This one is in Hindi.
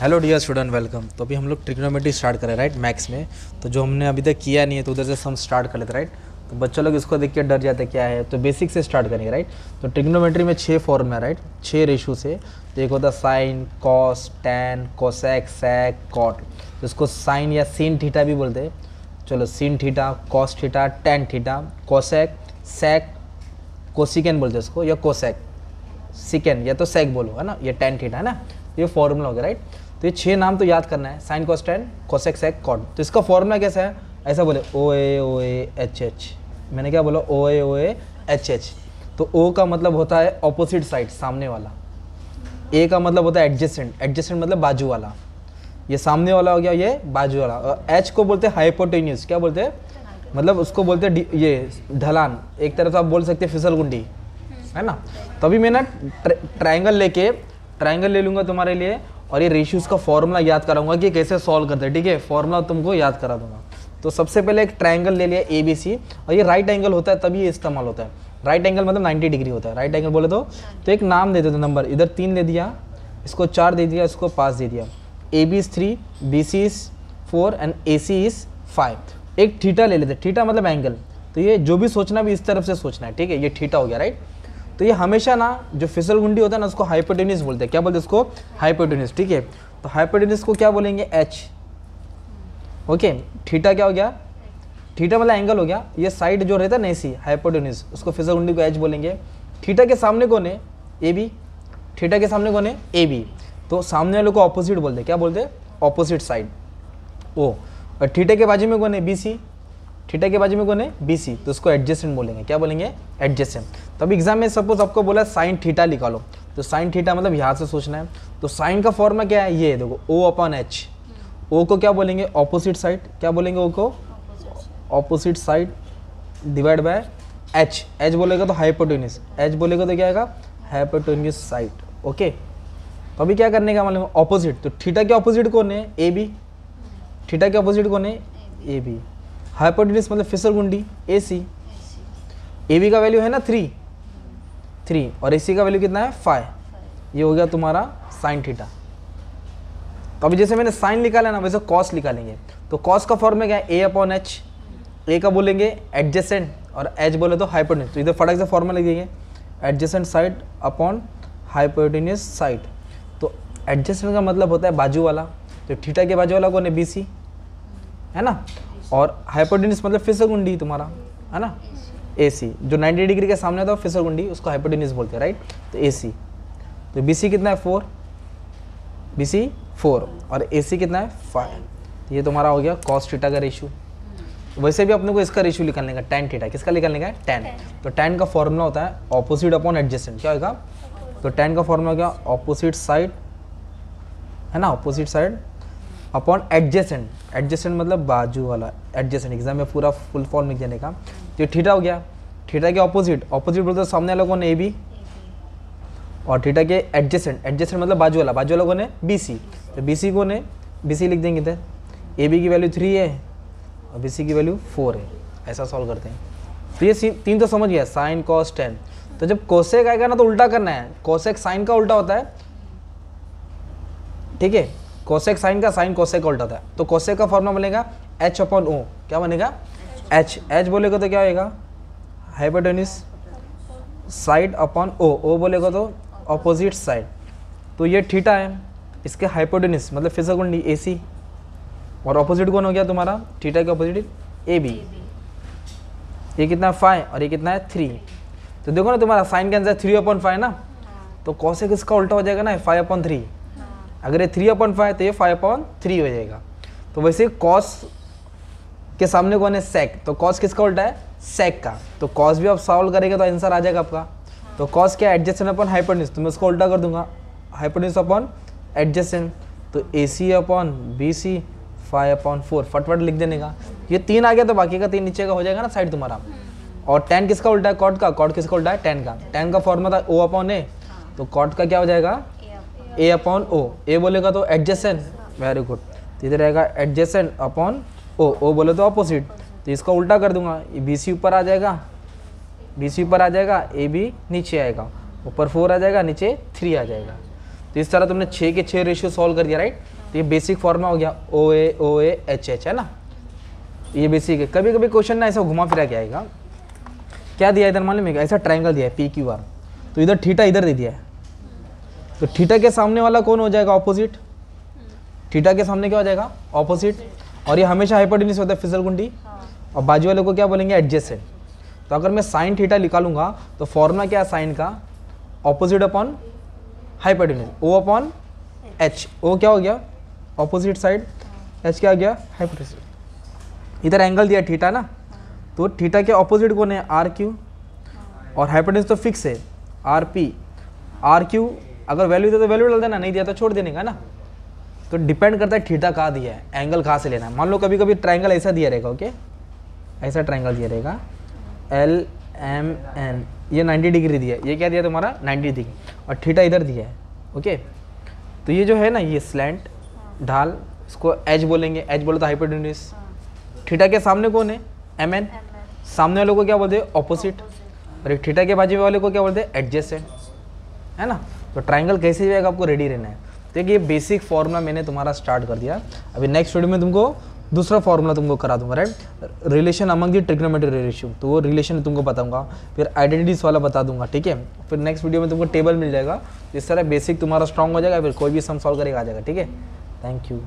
हेलो डियर स्टूडेंट वेलकम तो अभी हम लोग ट्रिग्नोमेट्री स्टार्ट करें राइट मैथ्स में। तो जो हमने अभी तक किया नहीं है तो उधर से हम स्टार्ट कर लेते राइट तो बच्चों लोग इसको देख के डर जाते क्या है? तो बेसिक से स्टार्ट करेंगे राइट तो ट्रिग्नोमेट्री में छः फॉर्म है राइट छः रेशू से। तो एक होता है sine cos tan cosec sec cot तो इसको साइन या सीन ठीठा भी बोलते चलो sine theta cos theta tan theta cosec sec cosecant बोलते हैं इसको, या कोसेक सिकेन या तो सेक बोलो, है ना? ये टेन ठीठा है ना? ये फॉर्मूला हो गया राइट तो ये छह नाम तो याद करना है। Sine cos tan cosec sec cot तो इसका फॉर्मूला कैसा है? ऐसा बोले ओ ए ओ ए एच एच मैंने क्या बोला? ओ ए ओ ए एच एच तो ओ का मतलब होता है ऑपोजिट साइड सामने वाला। ए का मतलब होता है एडजस्टेंट एडजस्टेंट मतलब बाजू वाला। ये सामने वाला हो गया, ये बाजू वाला। और एच को बोलते हैं हाइपोटेनियस क्या बोलते हैं? मतलब उसको बोलते हैं ये, ढलान। एक तरफ़ आप बोल सकते हैं फिसल गुंडी। है ना? तभी मैं ना ट्रायंगल लेके ट्रायंगल ले लूँगा तुम्हारे लिए। और ये रेशियोज का फॉर्मूला याद कराऊँगा कि कैसे सॉल्व करते हैं, ठीक है? फॉर्मूला तुमको याद करा दूँगा। तो सबसे पहले एक ट्राइंगल ले लिया ए बी सी और ये राइट एंगल होता है, तभी ये इस्तेमाल होता है। राइट एंगल मतलब 90 डिग्री होता है। राइट एंगल बोले तो? तो एक नाम दे देते नंबर इधर तीन ले दिया, इसको चार दे दिया, इसको पाँच दे दिया। A B is three B C is four and A C is five एक थीटा ले लेते थीटा मतलब एंगल तो ये जो भी सोचना भी इस तरफ़ से सोचना है, ठीक है? ये थीटा हो गया राइट तो ये हमेशा ना, जो फिसल गुंडी होता है ना, उसको हाइपोटेनिस बोलते हैं। क्या बोलते हैं उसको? हाइपोटेनिस ठीक है? तो हाइपोटेनिस को क्या बोलेंगे? एच ओके थीटा क्या हो गया? थीटा मतलब एंगल हो गया। ये साइड जो रहता है ना ऐसी हाइपोटेनिस उसको फिसल गुंडी को एच बोलेंगे। थीटा के सामने कौन है? ए बी थीटा के सामने कौन है? ए बी तो सामने वाले को ऑपोजिट बोलते क्या बोलते हैं? ऑपोजिट साइड ओ, और थीटा के बाजू में कौन है? बी सी थीटा के बाजू में कौन है? सी तो उसको एडजस्टेंट बोलेंगे। क्या बोलेंगे? एडजस्टेंट तो अब एग्ज़ाम में सपोज़ आपको बोला साइन थीटा निकालो। तो साइन थीटा मतलब यहाँ से सोचना है। तो साइन का फॉर्मा क्या है? ये देखो ओ अपॉन एच ओ को क्या बोलेंगे? ऑपोजिट साइड क्या बोलेंगे ओ को? Opposite side divide by H H बोलेगा तो हाइपोटेनिस एच बोलेगा तो क्या आएगा? हाइपोटेनियस साइड ओके तो अभी क्या करने का मतलब ऑपोजिट तो थीटा के ऑपोजिट कौन है? ए बी थीटा के ऑपोजिट कौन है? ए बी हाइपोटेनिस मतलब फिसल गुंडी ए सी ए बी का वैल्यू है ना थ्री थ्री और ए सी का वैल्यू कितना है? फाइव ये हो गया तुम्हारा साइन थीटा तो अभी जैसे मैंने साइन निकाला ना, वैसे कॉस निकालेंगे। तो कॉस का फॉर्म में क्या? है ए अपॉन एच ए का बोलेंगे एडजेसेंट और एच बोले तो हाइपोटेनिस तो इधर फटक से फॉर्मूला लिख देंगे। Adjacent side upon hypotenuse side तो एडजेसेंट का मतलब होता है बाजू वाला। तो थीटा के बाजू वाला कौन है? बी है ना? और हाइपोटेनिस मतलब फिसल गुंडी तुम्हारा है ना? ए सी जो 90 डिग्री के सामने था फिसल गुंडी उसको हाइपोटेनिस बोलते हैं राइट तो ए सी तो बी सी कितना है? फोर बी सी फोर और ए सी कितना है? फाइव ये तुम्हारा हो गया कॉस थीटा का रेशू वैसे भी अपने को इसका रेशू निकालने का टेन थीटा किसका निकालने का है? टेन तो टेन का फॉर्मूला होता है ऑपोजिट अपॉन एडजस्टेंट क्या होगा तो टेन का फॉर्मूला क्या? ऑपोजिट साइड है ना? Opposite side upon adjacent adjacent मतलब बाजू वाला एडजेसेंट एग्ज़ाम में पूरा फुल फॉर्म लिख देने का। तो थीटा हो गया। थीटा के ऑपोजिट ऑपोजिट बोलते सामने कौन है ए बी और थीटा के एडजेसेंट एडजेसेंट मतलब बाजू वाला बाजू वाला है बी सी तो बी सी कौन है? बी सी लिख देंगे इधर। ए बी की वैल्यू थ्री है और बी सी की वैल्यू फोर है ऐसा सॉल्व करते हैं। तो ये तीन तो समझ गया साइन कॉस टेन तो जब कोसेक आएगा ना तो उल्टा करना है। कोसेक साइन का उल्टा होता है। ठीक है? कोसेक साइन का साइन कोसेक उल्टा है तो कोसेक का फॉर्मूला बनेगा एच अपॉन ओ क्या बनेगा? एच एच बोलेगा तो क्या होएगा? Hypotenuse side upon O O बोलेगा तो ऑपोजिट साइड तो ये थीटा है। इसके हाइपोटेनिस मतलब फ़िज़िकल गुंडी ए सी और ऑपोजिट कौन हो गया तुम्हारा थीटा के ऑपोजिट ए बी ये कितना है फाइव और ये कितना है थ्री तो देखो ना तुम्हारा साइन के आंसर थ्री अपॉन फाइव ना? तो कौसे किसका उल्टा हो जाएगा ना फाइव अपॉन थ्री अगर ये थ्री अपॉन फाइव तो ये फाइव अपॉन थ्री हो जाएगा। तो वैसे कॉस के सामने कौन है? सेक तो कॉस किसका उल्टा है? सेक का। तो कॉस भी आप सॉल्व करेंगे तो आंसर आ जाएगा आपका। तो कॉस क्या एडजस्टेंट अपॉन हाइपोटेनिस तो मैं उसको उल्टा कर दूँगा। हाइपोटेनिस अपॉन एडजस्टेंट तो A C upon B C five upon four फटफट लिख देने का। ये तीन आ गया तो बाकी का तीन नीचे का हो जाएगा ना साइड तुम्हारा। और टेन किसका उल्टा है? कॉट का। कॉट किसका उल्टा है? टेन का। टेन का फॉर्मूला था ओ अपॉन ए तो कॉट का क्या हो जाएगा? ए अपॉन ओ ए बोलेगा तो एडजेसेंट वेरी गुड तो इधर रहेगा एडजेसेंट अपॉन ओ ओ बोले तो अपोजिट तो इसका उल्टा कर दूँगा. बी सी ऊपर आ जाएगा. बी सी ऊपर आ जाएगा. ए बी नीचे आएगा. ऊपर फोर आ जाएगा, नीचे थ्री आ जाएगा. तो इस तरह तुमने छः के छः रेशियो सॉल्व कर दिया राइट तो ये बेसिक फॉर्मा हो गया. ओ ए ओ ए एच एच है ना? ये बेसिक है. कभी कभी क्वेश्चन ना ऐसा घुमा फिरा के आएगा. क्या दिया इधर? मालूम है? ऐसा ट्राइंगल दिया है पी क्यू आर तो इधर थीटा इधर दे दिया है. तो थीटा के सामने वाला कौन हो जाएगा? ऑपोजिट थीटा के सामने क्या हो जाएगा? ऑपोजिट और ये हमेशा हाइपोटेन्यूज होता है फिसल कुंडी और बाजू वाले को क्या बोलेंगे? एडजेसेंट तो अगर मैं साइन थीटा निकालूँगा तो फॉर्मूला क्या है साइन का? Opposite upon hypotenuse O upon H O क्या हो गया? ऑपोजिट साइड एच क्या आ गया? हाइपोटेन्यूज इधर एंगल दिया थीटा ना? तो थीटा के ऑपोजिट कौन है? आर क्यू और हाइपोटेन्यूज तो फिक्स है। आर पी आर क्यू अगर वैल्यू दिया तो वैल्यू डाल देना, नहीं दिया तो छोड़ देने का ना। तो डिपेंड करता है थीटा कहाँ दिया है एंगल कहाँ से लेना है। मान लो कभी कभी ट्राइंगल ऐसा दिया रहेगा ओके ऐसा ट्रायंगल दिया रहेगा। एल एम एन ये 90 डिग्री दिया है। ये क्या दिया तुम्हारा? 90 डिग्री और थीटा इधर दिया है ओके तो ये जो है ना, ये स्लैंट ढाल, इसको एच बोलेंगे। एच बोले तो हाइपोटेन्यूज थीटा के सामने कौन है? एम एन सामने वाले को क्या बोलते हैं? ऑपोजिट और एक थीटा के बाजू वाले को क्या बोलते हैं? एडजेसेंट है ना? तो ट्राइंगल कैसे जाएगा आपको रेडी रहना है। तो ये बेसिक फॉर्मूला मैंने तुम्हारा स्टार्ट कर दिया। अभी नेक्स्ट वीडियो में तुमको दूसरा फॉर्मूला तुमको करा दूँगा right relation among the trigonometry ratio तो वो रिलेशन तुमको बताऊँगा, फिर आइडेंटिटीज वाला बता दूँगा, ठीक है? फिर नेक्स्ट वीडियो में तुमको टेबल मिल जाएगा इस तरह बेसिक तुम्हारा स्ट्रॉन्ग हो जाएगा, फिर कोई भी सम सॉल्व करेगा, आ जाएगा, ठीक है? Thank you